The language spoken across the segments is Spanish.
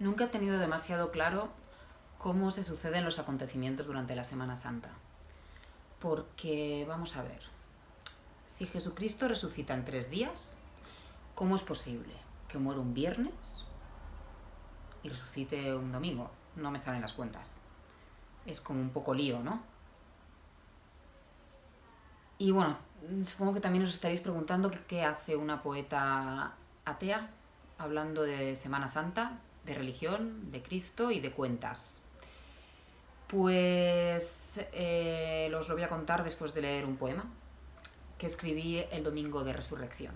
Nunca he tenido demasiado claro cómo se suceden los acontecimientos durante la Semana Santa. Porque, vamos a ver, si Jesucristo resucita en tres días, ¿cómo es posible que muera un viernes y resucite un domingo? No me salen las cuentas. Es como un poco lío, ¿no? Y bueno, supongo que también os estaréis preguntando qué hace una poeta atea hablando de Semana Santa de religión, de Cristo y de cuentas. Pues eh, los lo voy a contar después de leer un poema que escribí el domingo de resurrección.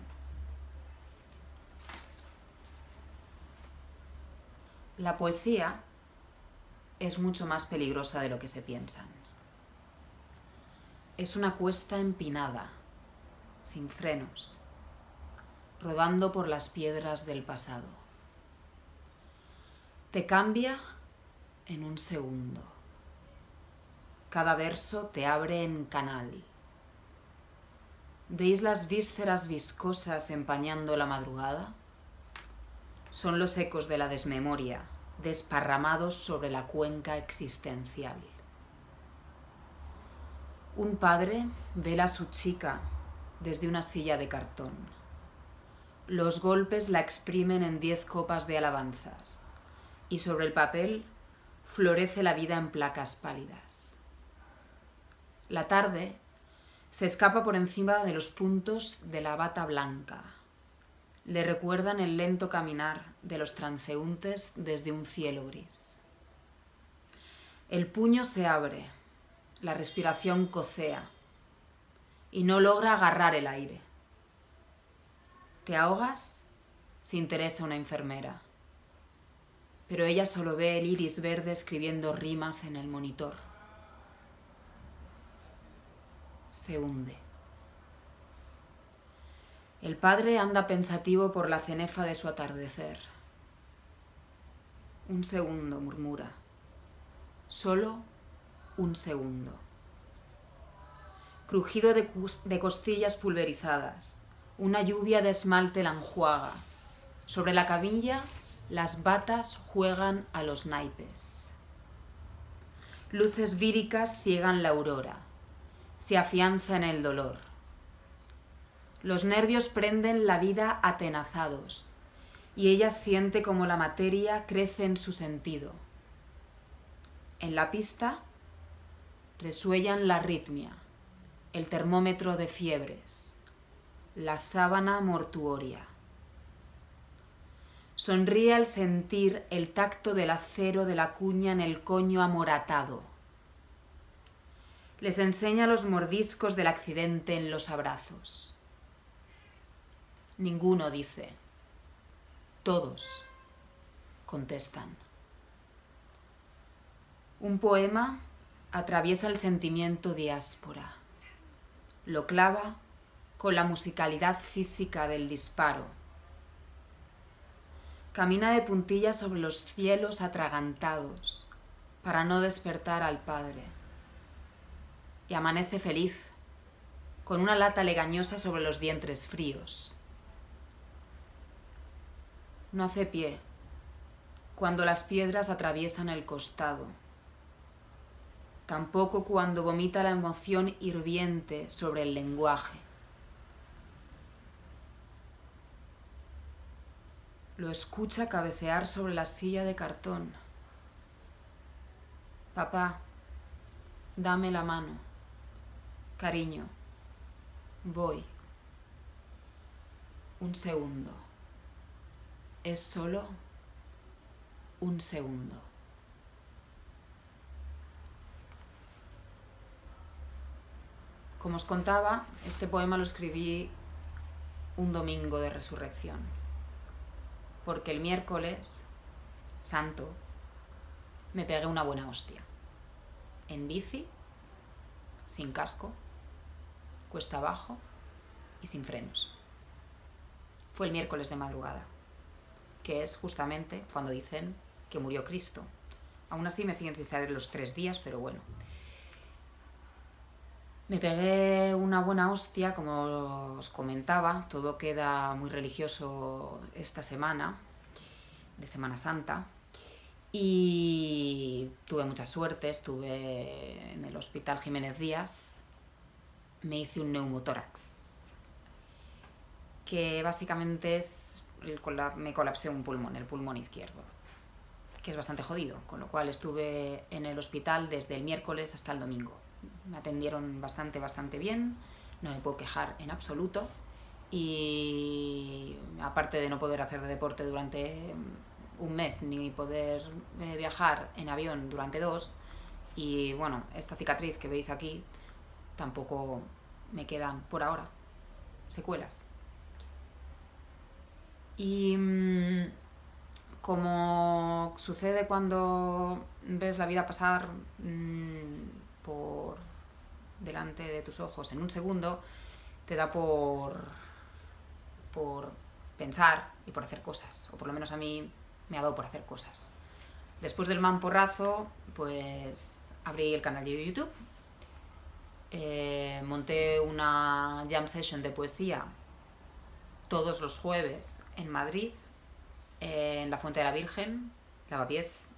La poesía es mucho más peligrosa de lo que se piensan. Es una cuesta empinada, sin frenos, rodando por las piedras del pasado te cambia en un segundo. Cada verso te abre en canal. ¿Veis las vísceras viscosas empañando la madrugada? Son los ecos de la desmemoria desparramados sobre la cuenca existencial. Un padre vela a su chica desde una silla de cartón. Los golpes la exprimen en diez copas de alabanzas y sobre el papel florece la vida en placas pálidas. La tarde se escapa por encima de los puntos de la bata blanca. Le recuerdan el lento caminar de los transeúntes desde un cielo gris. El puño se abre, la respiración cocea y no logra agarrar el aire. Te ahogas si interesa una enfermera pero ella solo ve el iris verde escribiendo rimas en el monitor. Se hunde. El padre anda pensativo por la cenefa de su atardecer. Un segundo, murmura. Solo un segundo. Crujido de, costillas pulverizadas. Una lluvia de esmalte la enjuaga. Sobre la cabilla las batas juegan a los naipes. Luces víricas ciegan la aurora. Se afianza en el dolor. Los nervios prenden la vida atenazados y ella siente como la materia crece en su sentido. En la pista resuellan la arritmia, el termómetro de fiebres, la sábana mortuoria. Sonríe al sentir el tacto del acero de la cuña en el coño amoratado. Les enseña los mordiscos del accidente en los abrazos. Ninguno dice. Todos contestan. Un poema atraviesa el sentimiento diáspora. Lo clava con la musicalidad física del disparo Camina de puntillas sobre los cielos atragantados para no despertar al Padre. Y amanece feliz, con una lata legañosa sobre los dientes fríos. No hace pie cuando las piedras atraviesan el costado. Tampoco cuando vomita la emoción hirviente sobre el lenguaje. Lo escucha cabecear sobre la silla de cartón. Papá, dame la mano. Cariño, voy. Un segundo. Es solo un segundo. Como os contaba, este poema lo escribí un domingo de resurrección porque el miércoles santo me pegué una buena hostia. En bici, sin casco, cuesta abajo y sin frenos. Fue el miércoles de madrugada, que es justamente cuando dicen que murió Cristo. Aún así me siguen sin saber los tres días, pero bueno. Me pegué una buena hostia, como os comentaba, todo queda muy religioso esta semana, de Semana Santa. Y tuve mucha suerte, estuve en el hospital Jiménez Díaz, me hice un neumotórax, que básicamente es, me colapsé un pulmón, el pulmón izquierdo, que es bastante jodido, con lo cual estuve en el hospital desde el miércoles hasta el domingo. Me atendieron bastante, bastante bien, no me puedo quejar en absoluto y aparte de no poder hacer deporte durante un mes ni poder eh, viajar en avión durante dos. Y bueno, esta cicatriz que veis aquí tampoco me quedan por ahora secuelas. Y mm, como sucede cuando ves la vida pasar mm, por delante de tus ojos en un segundo, te da por, por pensar y por hacer cosas. O por lo menos a mí me ha dado por hacer cosas. Después del mamporrazo, pues abrí el canal de YouTube, eh, monté una jam session de poesía todos los jueves en Madrid, en la Fuente de la Virgen, Lavapiés,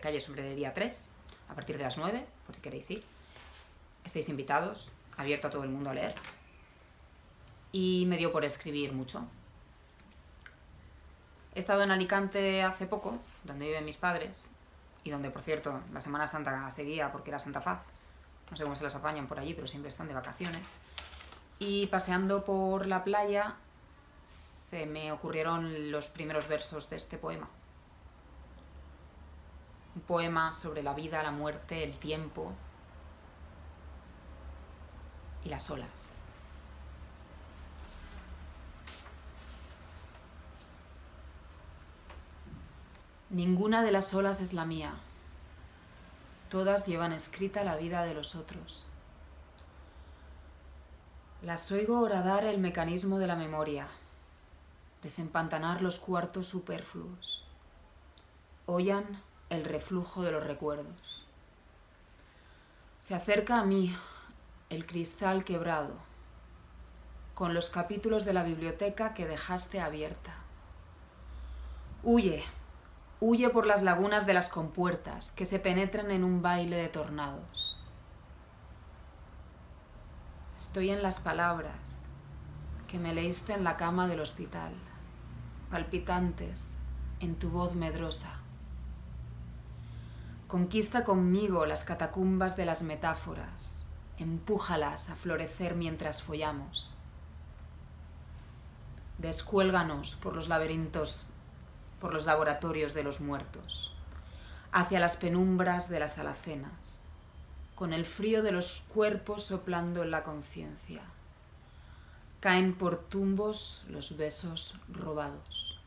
calle Sombrería 3, a partir de las 9, por si queréis ir. Estáis invitados, abierto a todo el mundo a leer. Y me dio por escribir mucho. He estado en Alicante hace poco, donde viven mis padres, y donde, por cierto, la Semana Santa seguía porque era Santa Faz. No sé cómo se las apañan por allí, pero siempre están de vacaciones. Y paseando por la playa se me ocurrieron los primeros versos de este poema. Un poema sobre la vida, la muerte, el tiempo y las olas. Ninguna de las olas es la mía. Todas llevan escrita la vida de los otros. Las oigo horadar el mecanismo de la memoria, desempantanar los cuartos superfluos. Oyan el reflujo de los recuerdos. Se acerca a mí el cristal quebrado, con los capítulos de la biblioteca que dejaste abierta. Huye, Huye por las lagunas de las compuertas que se penetran en un baile de tornados. Estoy en las palabras que me leíste en la cama del hospital, palpitantes en tu voz medrosa. Conquista conmigo las catacumbas de las metáforas, empújalas a florecer mientras follamos. Descuélganos por los laberintos por los laboratorios de los muertos, hacia las penumbras de las alacenas, con el frío de los cuerpos soplando en la conciencia. Caen por tumbos los besos robados.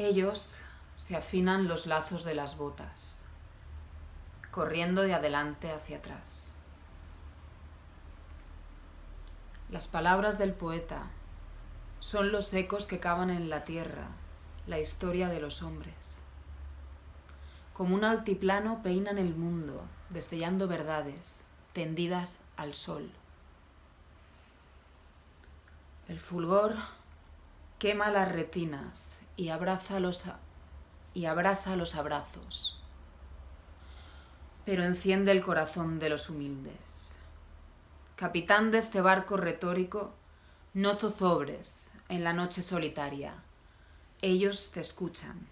Ellos se afinan los lazos de las botas, corriendo de adelante hacia atrás. Las palabras del poeta son los ecos que cavan en la tierra, la historia de los hombres. Como un altiplano peinan el mundo, destellando verdades, tendidas al sol. El fulgor quema las retinas y abraza los, y abrasa los abrazos, pero enciende el corazón de los humildes. Capitán de este barco retórico, no zozobres en la noche solitaria. Ellos te escuchan.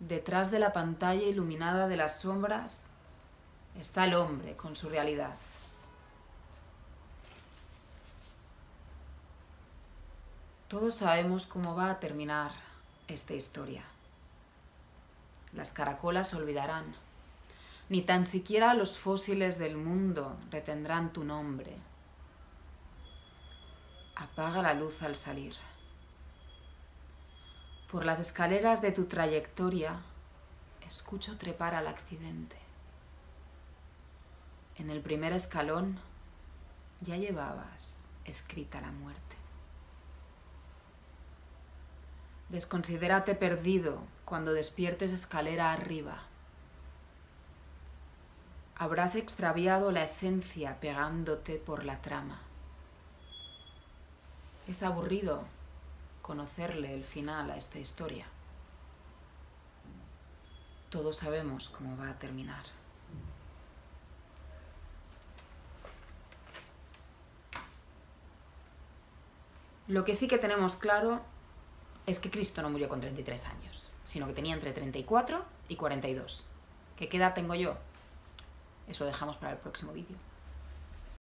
Detrás de la pantalla iluminada de las sombras está el hombre con su realidad. Todos sabemos cómo va a terminar esta historia. Las caracolas olvidarán. Ni tan siquiera los fósiles del mundo retendrán tu nombre. Apaga la luz al salir. Por las escaleras de tu trayectoria escucho trepar al accidente. En el primer escalón ya llevabas escrita la muerte. Desconsidérate perdido cuando despiertes escalera arriba. Habrás extraviado la esencia pegándote por la trama. Es aburrido conocerle el final a esta historia. Todos sabemos cómo va a terminar. Lo que sí que tenemos claro es que Cristo no murió con 33 años, sino que tenía entre 34 y 42. ¿Qué edad tengo yo? Eso lo dejamos para el próximo vídeo.